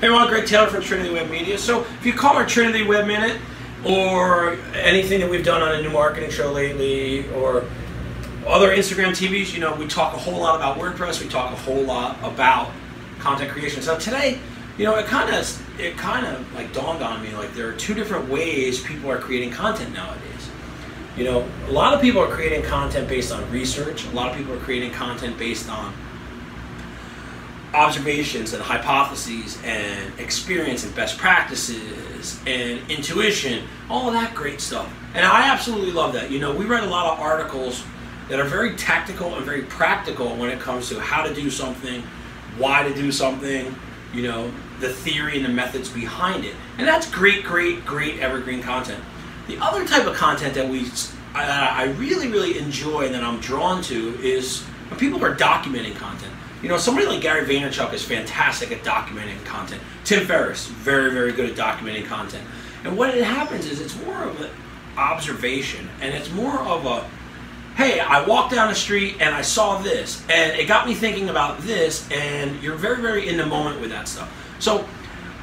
Hey, Ron, Greg Taylor from Trinity Web Media. So, if you call our Trinity Web Minute or anything that we've done on a new marketing show lately or other Instagram TVs, you know, we talk a whole lot about WordPress. We talk a whole lot about content creation. So today, you know, it kind of it kind of like dawned on me like there are two different ways people are creating content nowadays. You know, a lot of people are creating content based on research. A lot of people are creating content based on observations and hypotheses and experience and best practices and intuition, all of that great stuff. And I absolutely love that. You know, we write a lot of articles that are very tactical and very practical when it comes to how to do something, why to do something, you know, the theory and the methods behind it. And that's great, great, great evergreen content. The other type of content that we I, I really, really enjoy and that I'm drawn to is when people are documenting content. You know, somebody like Gary Vaynerchuk is fantastic at documenting content. Tim Ferriss, very, very good at documenting content. And what it happens is it's more of an observation and it's more of a hey, I walked down the street and I saw this, and it got me thinking about this, and you're very, very in the moment with that stuff. So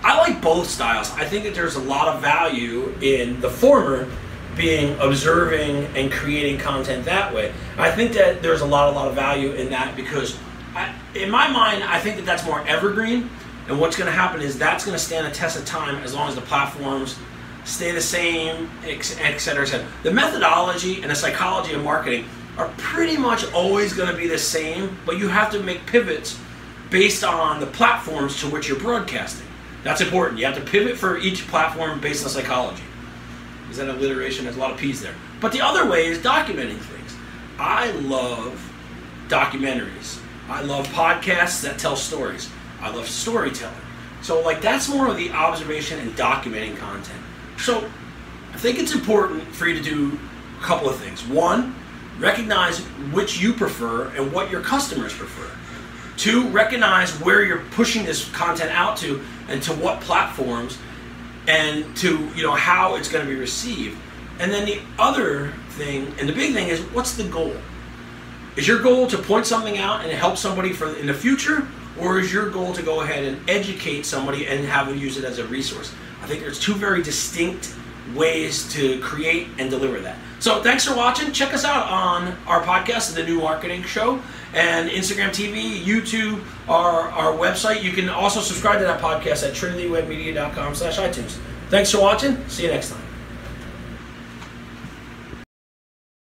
I like both styles. I think that there's a lot of value in the former being observing and creating content that way. I think that there's a lot, a lot of value in that because, I, in my mind, I think that that's more evergreen. And what's going to happen is that's going to stand a test of time as long as the platforms stay the same, et cetera, et cetera. The methodology and the psychology of marketing are pretty much always going to be the same, but you have to make pivots based on the platforms to which you're broadcasting. That's important. You have to pivot for each platform based on psychology. Is that alliteration? There's a lot of P's there. But the other way is documenting things. I love documentaries. I love podcasts that tell stories. I love storytelling. So, like, that's more of the observation and documenting content. So, I think it's important for you to do a couple of things. One, recognize which you prefer and what your customers prefer. Two, recognize where you're pushing this content out to and to what platforms and to you know how it's going to be received. And then the other thing, and the big thing is, what's the goal? Is your goal to point something out and help somebody for in the future, or is your goal to go ahead and educate somebody and have them use it as a resource? I think there's two very distinct ways to create and deliver that. So thanks for watching. Check us out on our podcast, The New Marketing Show, and Instagram TV, YouTube, our, our website. You can also subscribe to that podcast at trinitywebmedia.com slash iTunes. Thanks for watching. See you next time.